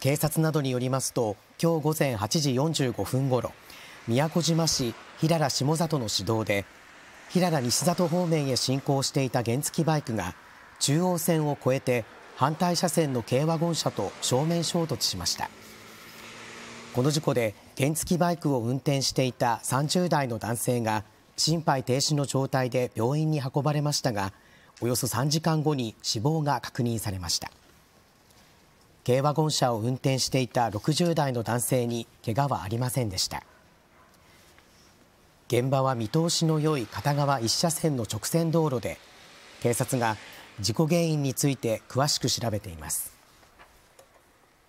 警察などによりますと今日午前8時45分ごろ宮古島市平良下里の市道で平良西里方面へ進行していた原付バイクが中央線を越えて反対車線の軽ワゴン車と正面衝突しました。この事故で原付バイクを運転していた30代の男性が心肺停止の状態で病院に運ばれましたがおよそ3時間後に死亡が確認されました。軽ワゴン車を運転していた60代の男性に怪我はありませんでした。現場は見通しの良い片側1車線の直線道路で警察が事故原因について詳しく調べています。